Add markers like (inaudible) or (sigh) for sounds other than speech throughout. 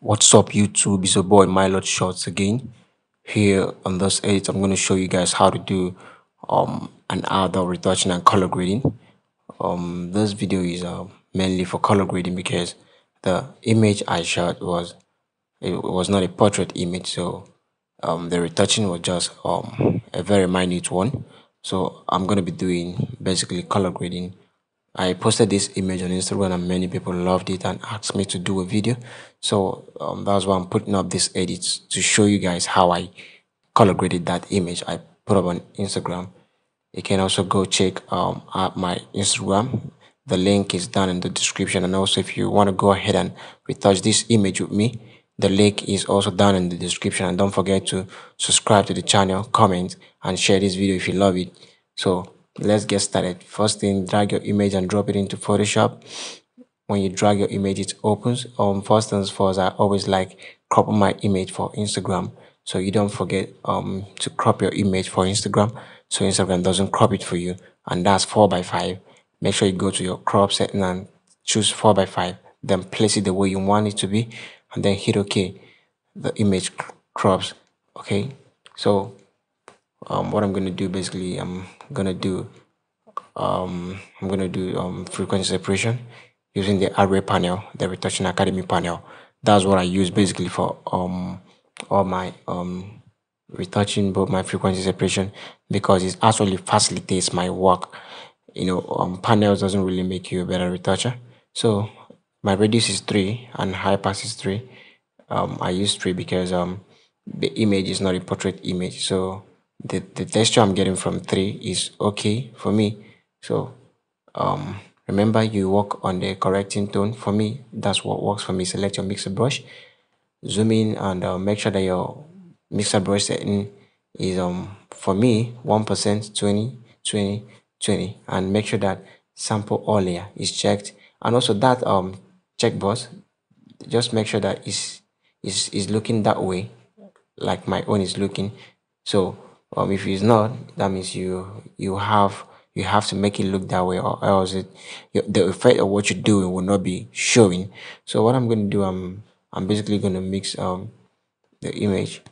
What's up YouTube, it's your boy Mylot Shotz again. Here on this edit, I'm going to show you guys how to do um, an outdoor retouching and color grading. Um, this video is uh, mainly for color grading because the image I shot was it was not a portrait image so um, the retouching was just um, a very minute one so I'm going to be doing basically color grading I posted this image on Instagram and many people loved it and asked me to do a video. So um, that's why I'm putting up this edit to show you guys how I color graded that image I put up on Instagram. You can also go check um, out my Instagram. The link is down in the description. And also if you want to go ahead and retouch this image with me, the link is also down in the description. And don't forget to subscribe to the channel, comment, and share this video if you love it. So let's get started. First thing drag your image and drop it into photoshop. When you drag your image it opens. Um first things first i always like crop my image for instagram. So you don't forget um to crop your image for instagram so instagram doesn't crop it for you. And that's four by five. Make sure you go to your crop setting and choose four by five then place it the way you want it to be and then hit ok the image crops. Okay? So um, what I'm gonna do basically I'm gonna do um, I'm gonna do um, frequency separation using the RA panel the retouching academy panel. That's what I use basically for um, all my um, retouching both my frequency separation because it actually facilitates my work. You know um, panels doesn't really make you a better retoucher. So my radius is 3 and high pass is 3 um, I use 3 because um, the image is not a portrait image. So the, the texture I'm getting from 3 is okay for me. So um, remember you work on the correcting tone. For me, that's what works for me. Select your mixer brush, zoom in and uh, make sure that your mixer brush setting is um for me 1%, 20, 20, 20 and make sure that sample all layer is checked and also that um checkbox just make sure that is is is looking that way like my own is looking so um, if it's not, that means you you have you have to make it look that way, or else it the effect of what you're doing will not be showing. So what I'm going to do, I'm I'm basically going to mix um the image.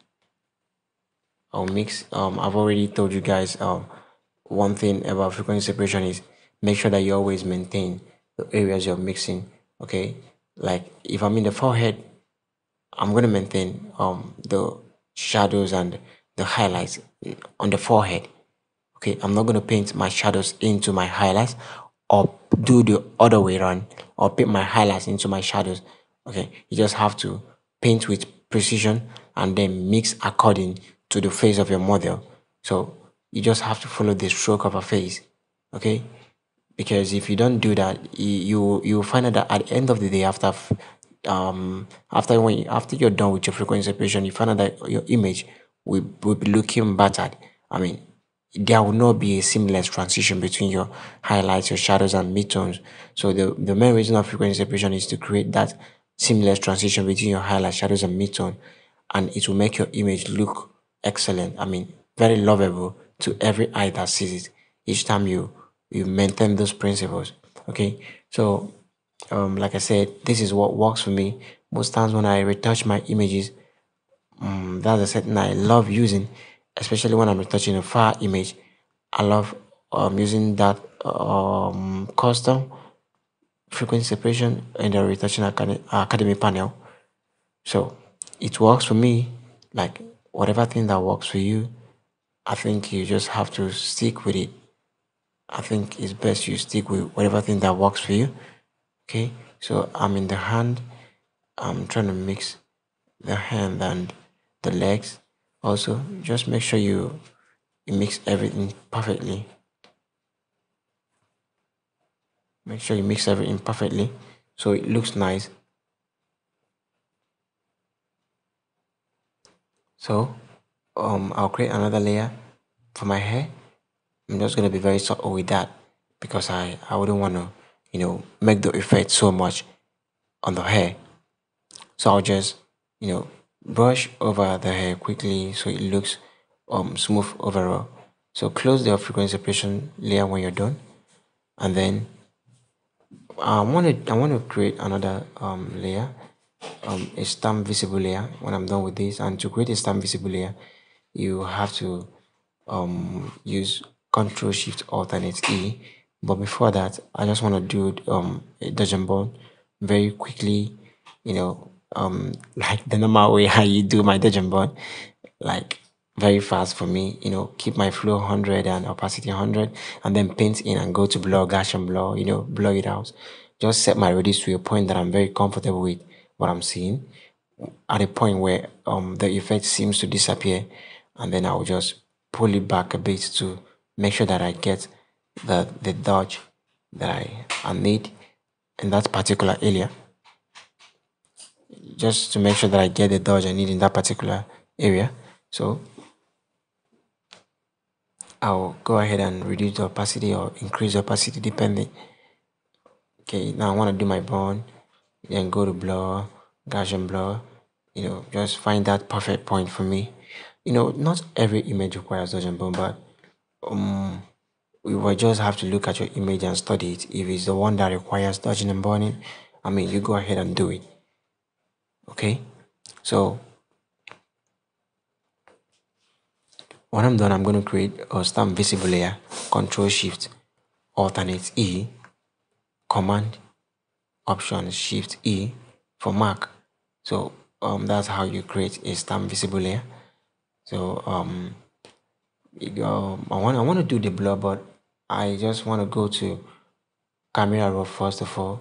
I'll mix. Um, I've already told you guys um one thing about frequency separation is make sure that you always maintain the areas you're mixing. Okay, like if I'm in the forehead, I'm going to maintain um the shadows and the highlights on the forehead. Okay i'm not going to paint my shadows into my highlights or do the other way around or paint my highlights into my shadows. Okay you just have to paint with precision and then mix according to the face of your model. So you just have to follow the stroke of a face okay? Because if you don't do that you you find out that at the end of the day after um after when after you're done with your frequency separation you find out that your image will, will be looking battered. I mean, there will not be a seamless transition between your highlights, your shadows, and midtones. So the, the main reason of frequency separation is to create that seamless transition between your highlights, shadows, and midtone. And it will make your image look excellent. I mean, very lovable to every eye that sees it. Each time you you maintain those principles. Okay. So um, like I said, this is what works for me. Most times when I retouch my images, um, that's a setting I love using, especially when I'm retouching a far image. I love um, using that um, custom frequency separation in the retouching academy, academy panel. So it works for me. Like whatever thing that works for you, I think you just have to stick with it. I think it's best you stick with whatever thing that works for you. Okay, so I'm in the hand. I'm trying to mix the hand and the legs. Also just make sure you, you mix everything perfectly. Make sure you mix everything perfectly so it looks nice. So um I'll create another layer for my hair. I'm just gonna be very subtle with that because I I wouldn't want to you know make the effect so much on the hair. So I'll just you know brush over the hair quickly so it looks um, smooth overall. So close the frequency separation layer when you're done. And then I want to I want to create another um, layer um, a stamp visible layer. When I'm done with this and to create a stamp visible layer you have to um, use control shift alternate E. But before that I just want to do um, a dodge and burn very quickly you know um, (laughs) like the normal way how you do my burn like very fast for me you know keep my flow 100 and opacity 100 and then paint in and go to blur Gaussian blur you know blur it out. Just set my radius to a point that i'm very comfortable with what i'm seeing at a point where um the effect seems to disappear and then i'll just pull it back a bit to make sure that i get the the dodge that i, I need in that particular area just to make sure that i get the dodge i need in that particular area so I'll go ahead and reduce the opacity or increase the opacity depending. Okay, now I want to do my bond, then go to blur, Gaussian blur, you know, just find that perfect point for me. You know, not every image requires and burn, but um, we will just have to look at your image and study it. If it's the one that requires dodging and burning, I mean, you go ahead and do it. Okay, so When I'm done, I'm going to create a stamp visible layer, Control Shift, Alternate E, Command, Option Shift E for Mac. So um, that's how you create a stamp visible layer. So um, um, I want I want to do the blur, but I just want to go to camera raw first of all.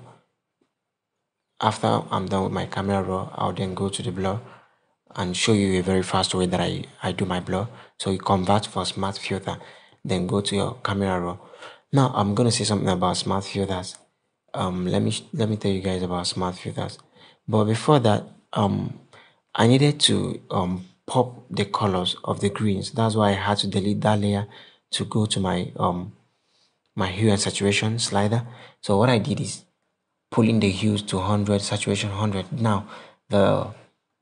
After I'm done with my camera raw, I'll then go to the blur and show you a very fast way that I, I do my blur. So you convert for smart filter, then go to your camera raw. Now I'm gonna say something about smart filters. Um, let me let me tell you guys about smart filters. But before that, um, I needed to um pop the colors of the greens. That's why I had to delete that layer to go to my um my hue and saturation slider. So what I did is pulling the hues to 100, saturation 100. Now the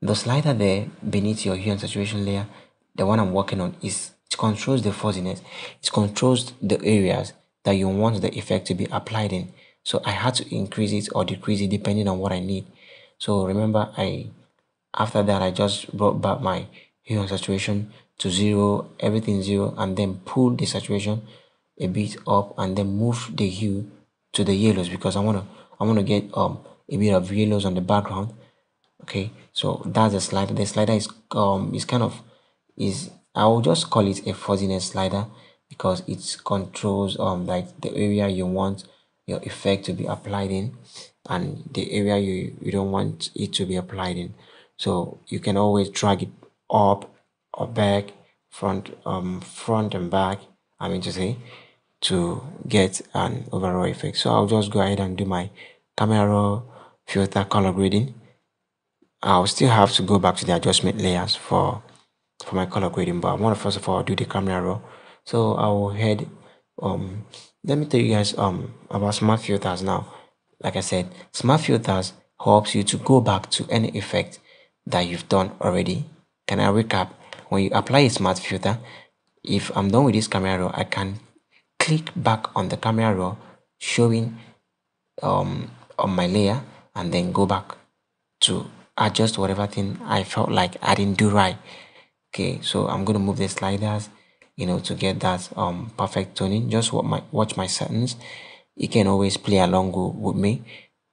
the slider there beneath your hue and saturation layer, the one I'm working on, is it controls the fuzziness. It controls the areas that you want the effect to be applied in. So I had to increase it or decrease it depending on what I need. So remember, I after that I just brought back my hue and saturation to zero, everything zero, and then pull the saturation a bit up and then move the hue to the yellows because I wanna I wanna get um a bit of yellows on the background okay? So that's the slider. The slider is um is kind of is i will just call it a fuzziness slider because it controls um like the area you want your effect to be applied in and the area you you don't want it to be applied in. So you can always drag it up or back front um front and back i mean to say to get an overall effect. So i'll just go ahead and do my camera filter color grading. I'll still have to go back to the adjustment layers for for my color grading but I want to first of all do the camera raw. So I will head um let me tell you guys um about smart filters now. Like I said smart filters helps you to go back to any effect that you've done already. Can I recap? When you apply a smart filter if I'm done with this camera raw I can click back on the camera raw showing um on my layer and then go back to adjust whatever thing I felt like I didn't do right. Okay, so I'm gonna move the sliders, you know, to get that um perfect toning. Just watch my watch my settings. You can always play along with me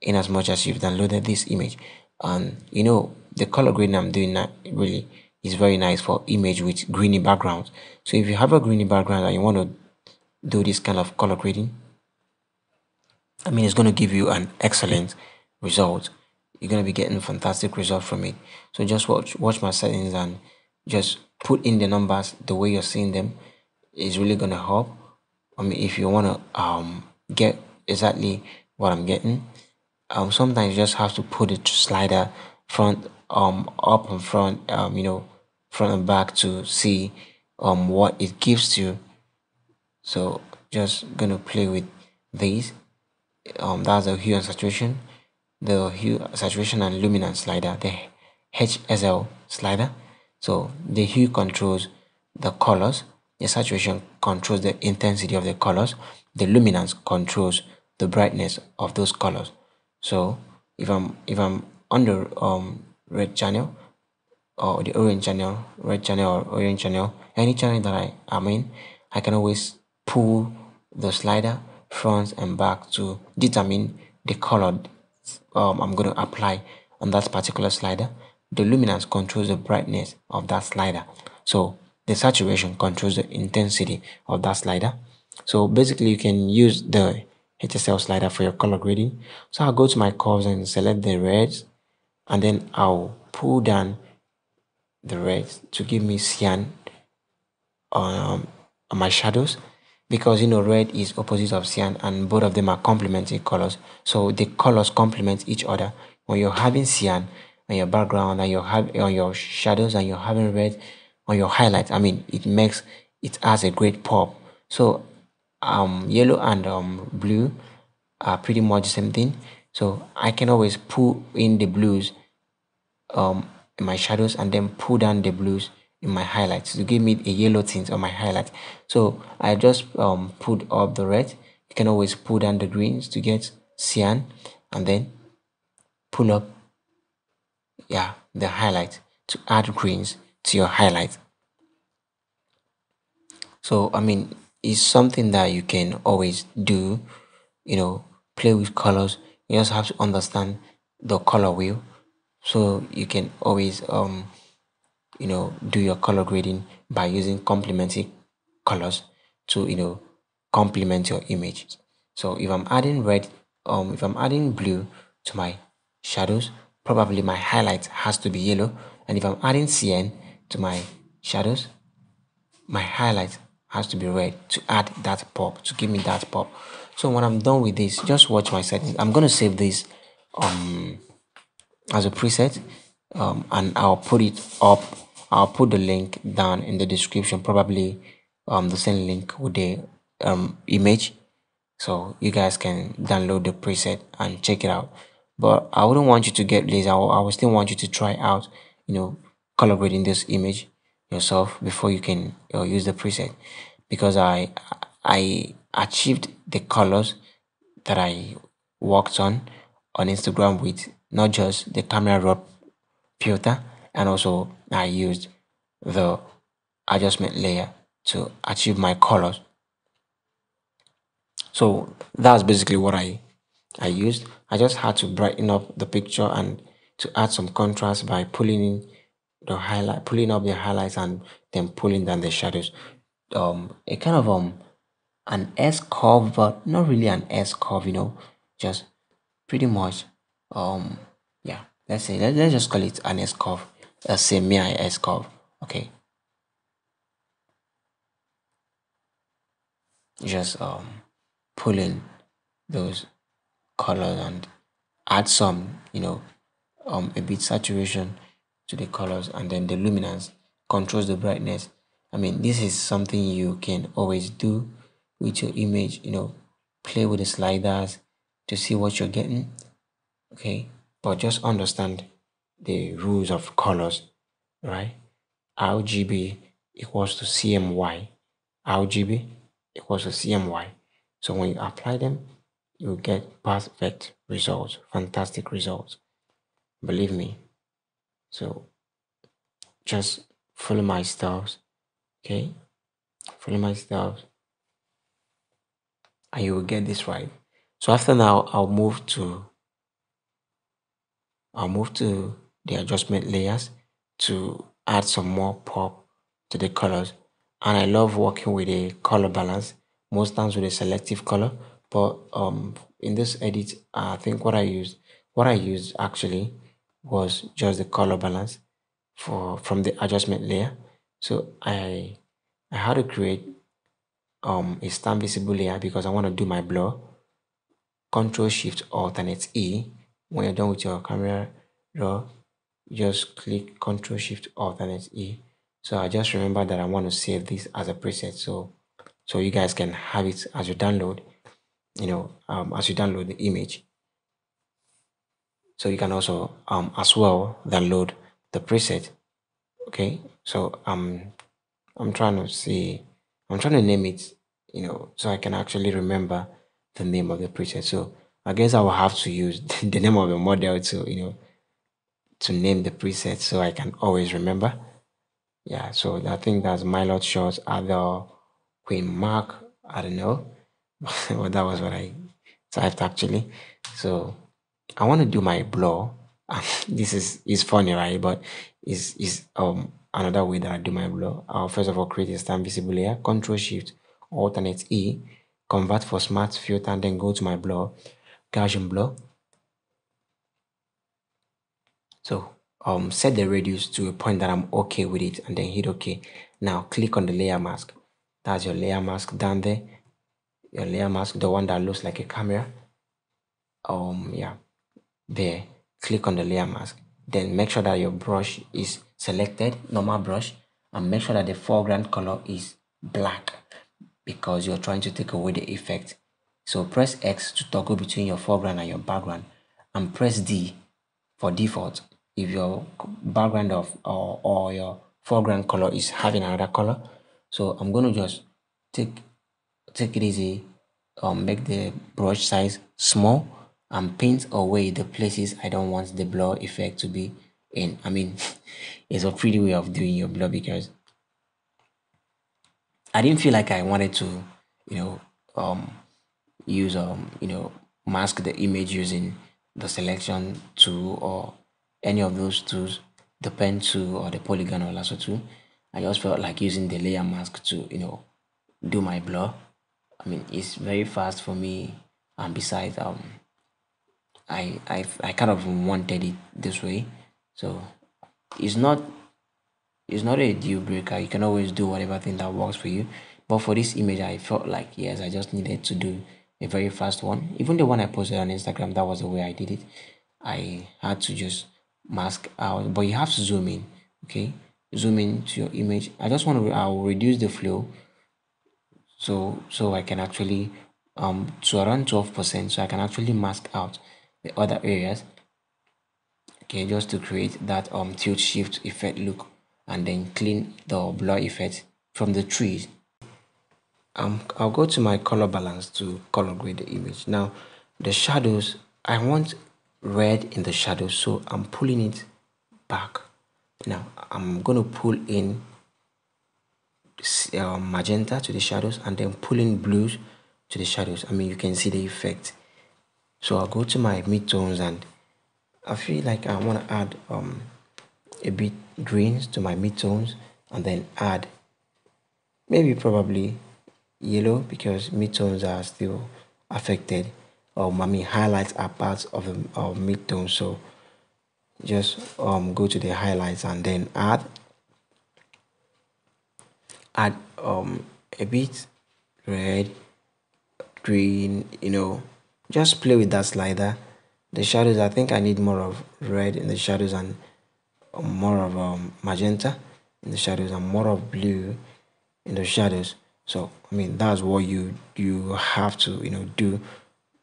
in as much as you've downloaded this image. And you know, the color grading I'm doing now really is very nice for image with greeny background. So if you have a greeny background and you want to do this kind of color grading, I mean, it's going to give you an excellent result. You're going to be getting fantastic result from it. So just watch watch my settings and just put in the numbers. The way you're seeing them is really going to help. I mean if you want to um get exactly what i'm getting um sometimes you just have to put it slider front um up and front um you know front and back to see um what it gives you. So just gonna play with these um that's the hue and saturation the hue saturation and luminance slider the HSL slider. So the hue controls the colors the saturation controls the intensity of the colors the luminance controls the brightness of those colors. So if I'm if I'm on the um red channel or the orange channel red channel or orange channel any channel that i am in i can always pull the slider front and back to determine the color um, i'm going to apply on that particular slider. The luminance controls the brightness of that slider. So the saturation controls the intensity of that slider. So basically you can use the HSL slider for your color grading. So I'll go to my curves and select the reds and then I'll pull down the reds to give me cyan um, on my shadows because you know red is opposite of cyan and both of them are complementing colors. So the colors complement each other. When you're having cyan on your background and you're having on your shadows and you're having red on your highlights i mean it makes it has a great pop. So um, yellow and um, blue are pretty much the same thing. So I can always pull in the blues um, in my shadows and then pull down the blues in my highlights to give me a yellow tint on my highlight. So I just um, put up the red. You can always pull down the greens to get cyan and then pull up yeah the highlight to add greens to your highlight. So I mean it's something that you can always do, you know, play with colors. You just have to understand the color wheel. So you can always um you know do your color grading by using complementary colors to you know complement your image. So if I'm adding red, um if I'm adding blue to my shadows, probably my highlight has to be yellow. And if I'm adding cyan to my shadows, my highlight has to be red to add that pop to give me that pop so when i'm done with this just watch my settings i'm going to save this um as a preset um and i'll put it up i'll put the link down in the description probably um the same link with the um image. So you guys can download the preset and check it out. But i wouldn't want you to get lazy. I would still want you to try out you know color grading this image yourself before you can uh, use the preset. Because I I achieved the colors that I worked on on Instagram with not just the camera raw filter and also I used the adjustment layer to achieve my colors. So that's basically what I I used. I just had to brighten up the picture and to add some contrast by pulling in the highlight pulling up the highlights and then pulling down the shadows. Um a kind of um an S curve but not really an S curve you know just pretty much um yeah let's say let, let's just call it an S curve a semi S curve okay. Just um pulling those colors and add some you know um a bit saturation to the colors and then the luminance controls the brightness. I mean this is something you can always do with your image you know play with the sliders to see what you're getting okay? But just understand the rules of colors right? Rgb equals to cmy rgb equals to cmy so when you apply them you get perfect results fantastic results. Believe me. So just follow my steps okay? Follow my steps. And you will get this right. So after now i'll move to i'll move to the adjustment layers to add some more pop to the colors. And i love working with a color balance. Most times with a selective color but um in this edit i think what i used what i used actually was just the color balance for from the adjustment layer. So i i had to create um a stamp visible layer because i want to do my blur. Control shift alternate e. When you're done with your camera raw just click control shift alternate e so i just remember that i want to save this as a preset. So so you guys can have it as you download you know um, as you download the image. So you can also um as well download the preset. Okay? So um i'm trying to see i'm trying to name it you know so i can actually remember the name of the preset. So i guess i will have to use (laughs) the name of the model to you know to name the preset so I can always remember. Yeah, so I think that's Mylot Shotz other Queen Mark. I don't know. (laughs) but that was what I typed actually. So I want to do my blur. (laughs) this is is funny, right? But is is um another way that I do my blur. I'll first of all create a stamp visible layer, Control Shift, Alternate E, convert for smart filter, and then go to my blur, Gaussian blur. So um set the radius to a point that I'm okay with it, and then hit OK. Now click on the layer mask. That's your layer mask down there. Your layer mask, the one that looks like a camera. Um yeah, there. Click on the layer mask. Then make sure that your brush is selected, normal brush, and make sure that the foreground color is black because you're trying to take away the effect. So press X to toggle between your foreground and your background and press D for default if your background of or, or your foreground color is having another color. So I'm going to just take take it easy, um, make the brush size small and paint away the places I don't want the blur effect to be in. I mean, (laughs) it's a pretty way of doing your blur because I didn't feel like I wanted to, you know, um, use um, you know, mask the image using the selection tool or any of those tools, the pen tool or the polygon or lasso tool. I just felt like using the layer mask to, you know, do my blur. I mean, it's very fast for me, and besides, um, I I I kind of wanted it this way, so it's not it's not a deal breaker. You can always do whatever thing that works for you. But for this image, I felt like, yes, I just needed to do a very fast one. Even the one I posted on Instagram, that was the way I did it. I had to just mask out, but you have to zoom in, okay? Zoom in to your image. I just want to, I'll reduce the flow so, so I can actually, um, to around 12%, so I can actually mask out the other areas okay just to create that um tilt shift effect look and then clean the blur effect from the trees um i'll go to my color balance to color grade the image now the shadows i want red in the shadows so i'm pulling it back. Now i'm going to pull in uh, magenta to the shadows and then pulling blues to the shadows. I mean you can see the effect. So i'll go to my midtones and i feel like i want to add um a bit greens to my midtones and then add maybe probably yellow because midtones are still affected or I mean highlights are parts of the of midtones so just um go to the highlights and then add add um a bit red green you know just play with that slider. The shadows i think i need more of red in the shadows and more of um, magenta in the shadows and more of blue in the shadows. So i mean that's what you you have to you know do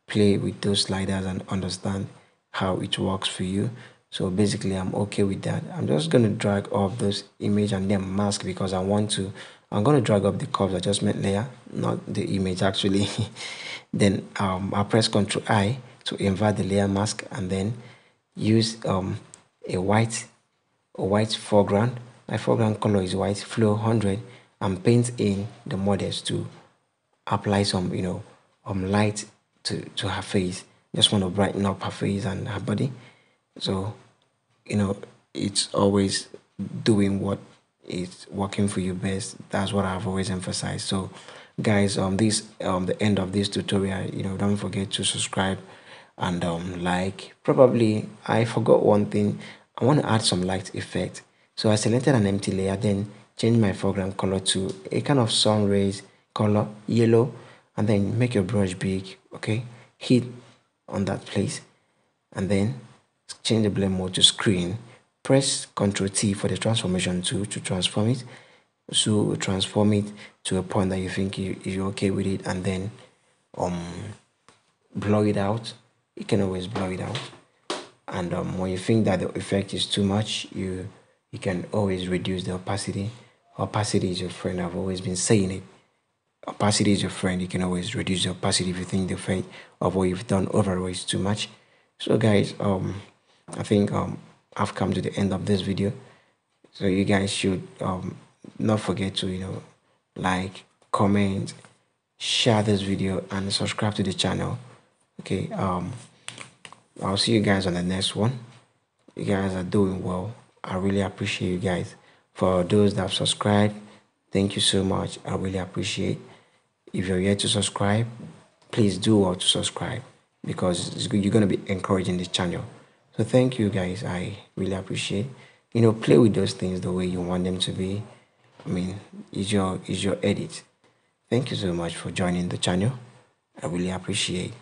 play with those sliders and understand how it works for you. So basically i'm okay with that. I'm just going to drag up this image and then mask because i want to i'm going to drag up the curves adjustment layer not the image actually. (laughs) Then um, i'll press ctrl i to invert the layer mask and then use um, a white a white foreground. My foreground color is white flow 100 and paint in the models to apply some you know um light to to her face. Just want to brighten up her face and her body. So you know it's always doing what is working for you best. That's what i've always emphasized. So guys um this um the end of this tutorial you know don't forget to subscribe and um like. Probably i forgot one thing. I want to add some light effect. So I selected an empty layer, then change my foreground color to a kind of sun rays color, yellow, and then make your brush big, okay? Hit on that place, and then change the blend mode to screen. Press Ctrl T for the transformation tool to transform it. So transform it to a point that you think you, you're okay with it, and then um blur it out. You can always blur it out and um, when you think that the effect is too much you you can always reduce the opacity opacity is your friend i've always been saying it opacity is your friend you can always reduce the opacity if you think the effect of what you've done overall is too much so guys um i think um I've come to the end of this video. So you guys should um, not forget to you know like, comment, share this video, and subscribe to the channel. Okay. Um, I'll see you guys on the next one. You guys are doing well. I really appreciate you guys. For those that have subscribed, thank you so much. I really appreciate. If you're yet to subscribe, please do well to subscribe because you're going to be encouraging this channel. So thank you guys. I really appreciate. You know, play with those things the way you want them to be. I mean, is your is your edit. Thank you so much for joining the channel. I really appreciate.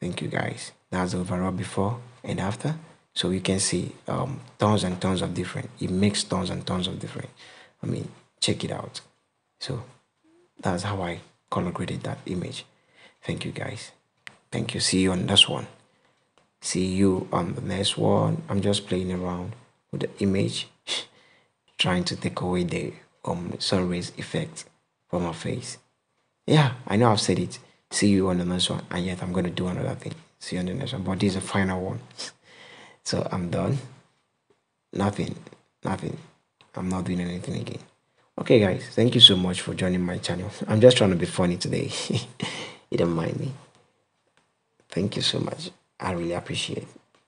Thank you guys. That's overall before and after. So you can see um, tons and tons of different. It makes tons and tons of different. I mean, check it out. So that's how I color graded that image. Thank you guys. Thank you. See you on this one. See you on the next one. I'm just playing around with the image, (laughs) trying to take away the um sun rays effect from my face. Yeah, I know I've said it. See you on the next one, and yet I'm gonna do another thing. See you on the next one, but this is the final one. (laughs) so I'm done. Nothing, nothing. I'm not doing anything again. Okay, guys, thank you so much for joining my channel. I'm just trying to be funny today. (laughs) you don't mind me. Thank you so much. I really appreciate it.